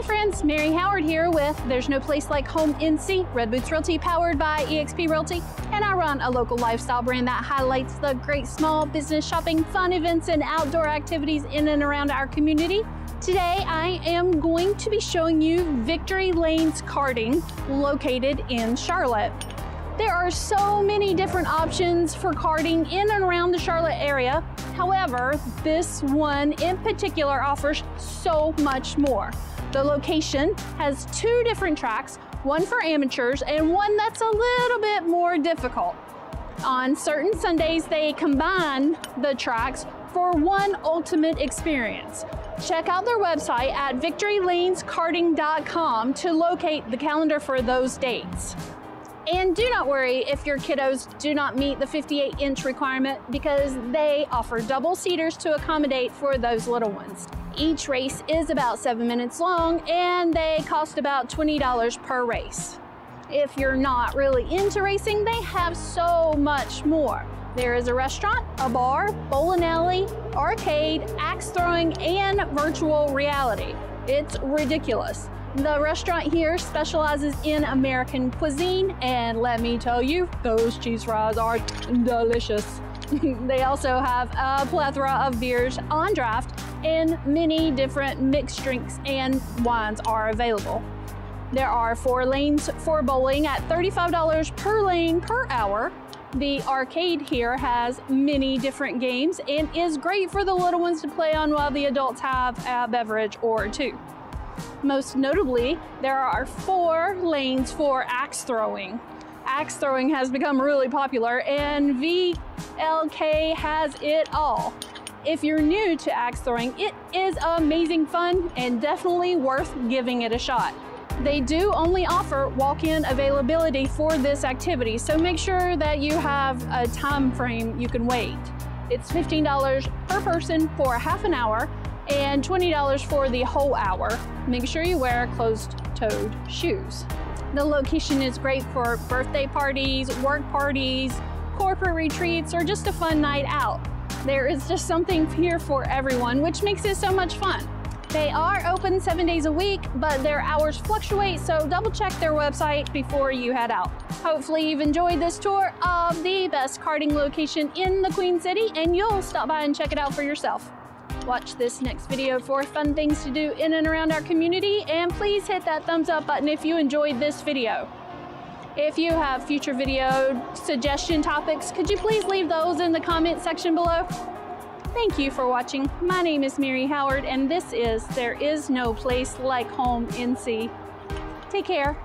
Hey friends, Mary Howard here with There's No Place Like Home NC, Red Boots Realty powered by eXp Realty, and I run a local lifestyle brand that highlights the great small business shopping, fun events, and outdoor activities in and around our community. Today I am going to be showing you Victory Lanes Karting located in Charlotte. There are so many different options for karting in and around the Charlotte area. However, this one in particular offers so much more. The location has two different tracks, one for amateurs and one that's a little bit more difficult. On certain Sundays, they combine the tracks for one ultimate experience. Check out their website at victorylaneskarting.com to locate the calendar for those dates. And do not worry if your kiddos do not meet the 58 inch requirement because they offer double seaters to accommodate for those little ones. Each race is about seven minutes long and they cost about $20 per race. If you're not really into racing, they have so much more. There is a restaurant, a bar, bowling alley, arcade, axe throwing, and virtual reality. It's ridiculous. The restaurant here specializes in American cuisine, and let me tell you, those cheese fries are delicious. they also have a plethora of beers on draft, and many different mixed drinks and wines are available. There are four lanes for bowling at $35 per lane per hour. The arcade here has many different games and is great for the little ones to play on while the adults have a beverage or two. Most notably, there are four lanes for axe throwing. Axe throwing has become really popular and VLK has it all. If you're new to axe throwing, it is amazing fun and definitely worth giving it a shot. They do only offer walk-in availability for this activity, so make sure that you have a time frame you can wait. It's $15 per person for half an hour and $20 for the whole hour. Make sure you wear closed-toed shoes. The location is great for birthday parties, work parties, corporate retreats, or just a fun night out. There is just something here for everyone, which makes it so much fun. They are open seven days a week, but their hours fluctuate, so double check their website before you head out. Hopefully you've enjoyed this tour of the best karting location in the Queen City, and you'll stop by and check it out for yourself. Watch this next video for fun things to do in and around our community, and please hit that thumbs up button if you enjoyed this video. If you have future video suggestion topics, could you please leave those in the comment section below? Thank you for watching. My name is Mary Howard, and this is There Is No Place Like Home NC. Take care.